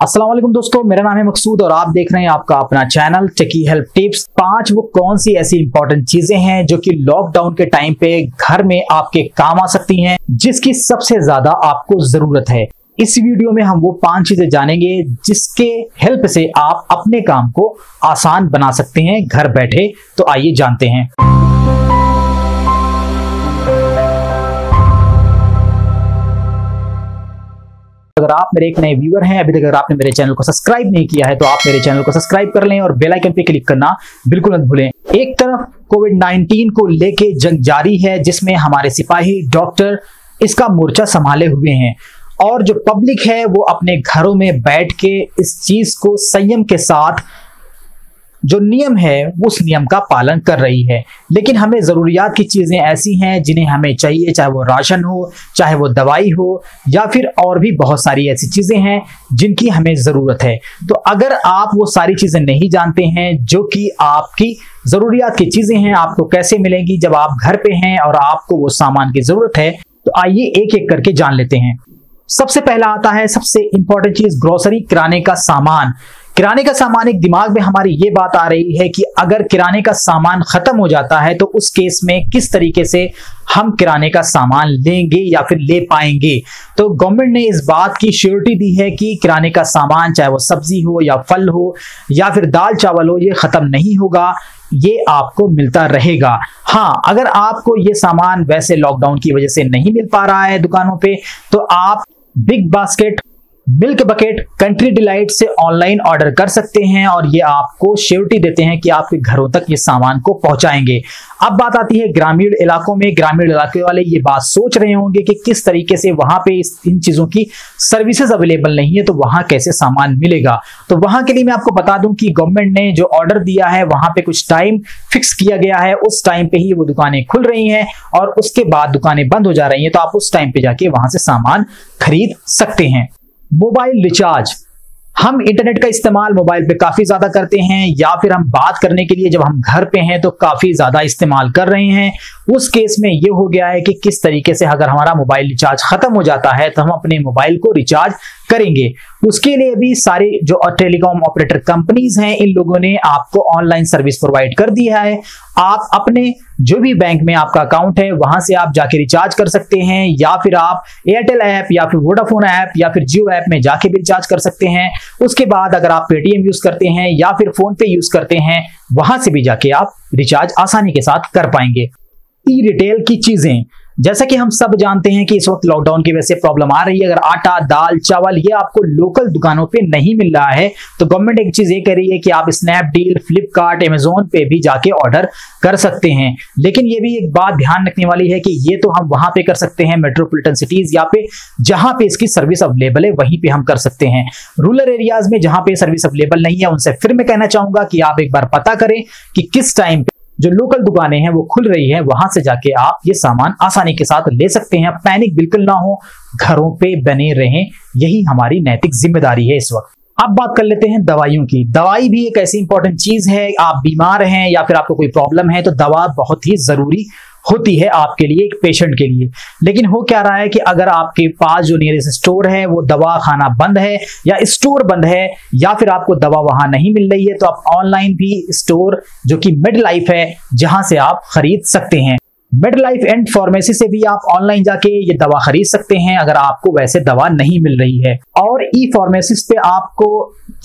वालेकुम दोस्तों, मेरा नाम है मकसूद और आप देख रहे हैं आपका अपना चैनल टेकी हेल्प टिप्स। पाँच, वो कौन सी ऐसी इंपॉर्टेंट चीज़ें हैं जो कि लॉकडाउन के टाइम पे घर में आपके काम आ सकती हैं, जिसकी सबसे ज़्यादा आपको ज़रूरत है। इस वीडियो में हम वो पाँच चीज़ें जानेंगे जिसके हेल्प से आप अपने काम को आसान बना सकते हैं, घर बैठे। तो आइए जानते हैं। अगर आप मेरे एक नए व्यूअर हैं, अभी तक अगर आपने मेरे चैनल को सब्सक्राइब नहीं किया है तो आप मेरे चैनल को सब्सक्राइब कर लें और बेल आइकन पे क्लिक करना बिल्कुल मत भूलें। एक तरफ़ कोविड 19 को लेके जंग जारी है, जिसमें हमारे सिपाही डॉक्टर इसका मोर्चा संभाले हुए हैं और जो पब्लिक है, वो अपने घरों में बैठ के इस चीज़ को संयम के साथ जो नियम है उस नियम का पालन कर रही है। लेकिन हमें ज़रूरियात की चीज़ें ऐसी हैं, जिन्हें हमें चाहिए, चाहे वो राशन हो, चाहे वो दवाई हो, या फिर और भी बहुत सारी ऐसी चीज़ें हैं, जिनकी हमें ज़रूरत है। तो अगर आप वो सारी चीज़ें नहीं जानते हैं, जो कि आपकी ज़रूरियात की चीज़ें हैं, आपको कैसे मिलेंगी जब आप घर पे हैं और आपको वो सामान की ज़रूरत है तो आइए एक एक करके जान लेते हैं। सबसे पहला आता है, सबसे इंपॉर्टेंट चीज़ ग्रोसरी किराने का सामान। किराने का सामान एक दिमाग में हमारी ये बात आ रही है कि अगर किराने का सामान खत्म हो जाता है तो उस केस में किस तरीके से हम किराने का सामान लेंगे या फिर ले पाएँगे? तो गवर्नमेंट ने इस बात की श्योरिटी दी है कि किराने का सामान, चाहे वो सब्ज़ी हो या फल हो या फिर दाल चावल हो, ये खत्म नहीं होगा, ये आपको मिलता रहेगा। हाँ अगर आपको ये सामान वैसे लॉकडाउन की वजह से नहीं मिल पा रहा है दुकानों पे तो आप Big Basket milk bucket Country Delight से ऑनलाइन ऑर्डर कर सकते हैं और ये आपको श्योरिटी देते हैं कि आपके घरों तक ये सामान को पहुंचाएँगे। अब बात आती है ग्रामीण इलाकों में। ग्रामीण इलाके वाले ये बात सोच रहे होंगे कि किस तरीके से वहाँ पे इस इन चीज़ों की सर्विसेज़ अवेलेबल नहीं है तो वहाँ कैसे सामान मिलेगा? तो वहाँ के लिए मैं आपको बता दूँ कि गवर्नमेंट ने जो ऑर्डर दिया है, वहाँ पे कुछ टाइम फिक्स किया गया है। उस टाइम पे ही वो दुकानें खुल रही हैं और उसके बाद दुकानें बंद हो जा रही हैं तो आप उस टाइम पे जाके वहाँ से सामान खरीद सकते हैं। Mobile recharge. हम इंटरनेट का इस्तेमाल मोबाइल पे काफ़ी ज़्यादा करते हैं, या फिर हम बात करने के लिए जब हम घर पे हैं तो काफ़ी ज़्यादा इस्तेमाल कर रहे हैं। उस केस में ये हो गया है कि किस तरीके से अगर हमारा मोबाइल रिचार्ज खत्म हो जाता है तो हम अपने मोबाइल को रिचार्ज करेंगे। उसके लिए भी सारी जो टेलीकॉम ऑपरेटर कंपनीज़ हैं, इन लोगों ने आपको ऑनलाइन सर्विस प्रोवाइड कर दिया है। आप अपने जो भी बैंक में आपका अकाउंट है, वहाँ से आप जाके रिचार्ज कर सकते हैं, या फिर आप एयरटेल ऐप या फिर वोडाफोन ऐप या फिर जियो ऐप में जाके भी रिचार्ज कर सकते हैं। उसके बाद अगर आप पेटीएम यूज़ करते हैं, या फिर फ़ोन पे यूज़ करते हैं, वहाँ से भी जाके आप रिचार्ज आसानी के साथ कर पाएँगे। ई रिटेल की चीज़ें जैसा कि हम सब जानते हैं कि इस वक्त लॉकडाउन की वजह से प्रॉब्लम आ रही है। अगर आटा, दाल, चावल ये आपको लोकल दुकानों पे नहीं मिल रहा है तो गवर्नमेंट एक चीज़ ये कह रही है कि आप स्नैपडील फ्लिपकार्ट एमेजोन पे भी जाके ऑर्डर कर सकते हैं। लेकिन ये भी एक बात ध्यान रखने वाली है कि ये तो हम वहाँ पे कर सकते हैं मेट्रोपोलिटन सिटीज़ या पे जहाँ पे इसकी सर्विस अवेलेबल है, वहीं पे हम कर सकते हैं। रूरल एरियाज़ में जहाँ पे सर्विस अवेलेबल नहीं है, उनसे फिर मैं कहना चाहूँगा कि आप एक बार पता करें कि किस टाइम जो लोकल दुकानें हैं, वो खुल रही है, वहाँ से जाके आप ये सामान आसानी के साथ ले सकते हैं। पैनिक बिल्कुल ना हो, घरों पे बने रहें, यही हमारी नैतिक ज़िम्मेदारी है इस वक्त। अब बात कर लेते हैं दवाइयों की। दवाई भी एक ऐसी इंपॉर्टेंट चीज़ है, आप बीमार हैं या फिर आपको कोई प्रॉब्लम है तो दवा बहुत ही ज़रूरी होती है आपके लिए, एक पेशेंट के लिए। लेकिन हो क्या रहा है कि अगर आपके पास जो नियरेस्ट स्टोर है, वो दवा खाना बंद है या स्टोर बंद है या फिर आपको दवा वहाँ नहीं मिल रही है तो आप ऑनलाइन भी स्टोर जो कि मिड लाइफ है, जहाँ से आप खरीद सकते हैं। मिड लाइफ एंड फार्मेसी से भी आप ऑनलाइन जाके ये दवा खरीद सकते हैं, अगर आपको वैसे दवा नहीं मिल रही है। और ई फार्मेसिस्ट पे आपको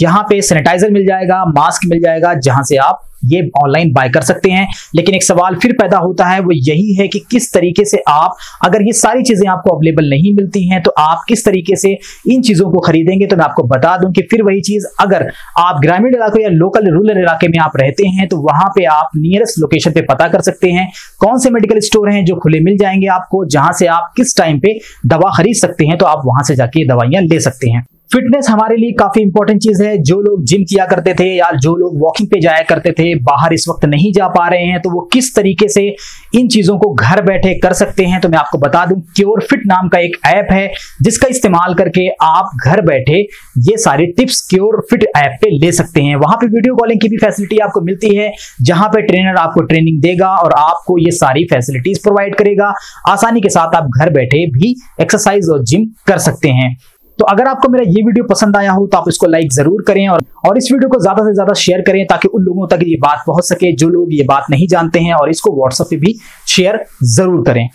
यहाँ पे सैनिटाइजर मिल जाएगा मास्क मिल जाएगा, जहाँ से आप ये ऑनलाइन बाय कर सकते हैं। लेकिन एक सवाल फिर पैदा होता है, वो यही है कि किस तरीके से आप, अगर ये सारी चीज़ें आपको अवेलेबल नहीं मिलती हैं तो आप किस तरीके से इन चीज़ों को खरीदेंगे? तो मैं आपको बता दूँ कि फिर वही चीज़, अगर आप ग्रामीण इलाके या लोकल रूरल इलाके में आप रहते हैं तो वहाँ पे आप नियरेस्ट लोकेशन पे पता कर सकते हैं कौन से मेडिकल स्टोर हैं जो खुले मिल जाएँगे आपको, जहाँ से आप किस टाइम पे दवा खरीद सकते हैं तो आप वहाँ से जाके दवाइयाँ ले सकते हैं। फिटनेस हमारे लिए काफ़ी इंपॉर्टेंट चीज़ है। जो लोग जिम किया करते थे या जो लोग वॉकिंग पे जाया करते थे, बाहर इस वक्त नहीं जा पा रहे हैं तो वो किस तरीके से इन चीज़ों को घर बैठे कर सकते हैं तो मैं आपको बता दूँ क्योर फिट नाम का एक ऐप है, जिसका इस्तेमाल करके आप घर बैठे ये सारी टिप्स क्योर फिट ऐप पे ले सकते हैं। वहाँ पे वीडियो कॉलिंग की भी फैसिलिटी आपको मिलती है, जहाँ पे ट्रेनर आपको ट्रेनिंग देगा और आपको ये सारी फैसिलिटीज़ प्रोवाइड करेगा। आसानी के साथ आप घर बैठे भी एक्सरसाइज और जिम कर सकते हैं। तो अगर आपको मेरा ये वीडियो पसंद आया हो तो आप इसको लाइक ज़रूर करें और और इस वीडियो को ज़्यादा से ज़्यादा शेयर करें ताकि उन लोगों तक ये बात पहुँच सके, जो लोग ये बात नहीं जानते हैं और इसको व्हाट्सएप पे भी शेयर ज़रूर करें।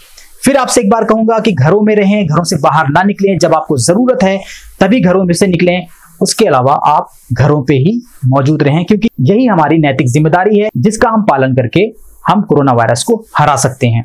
फिर आपसे एक बार कहूँगा कि घरों में रहें, घरों से बाहर ना निकलें, जब आपको ज़रूरत है, तभी घरों में से निकलें। उसके अलावा आप घरों पे ही मौजूद रहें, क्योंकि यही हमारी नैतिक ज़िम्मेदारी है, जिसका हम पालन करके हम कोरोना वायरस को हरा सकते हैं।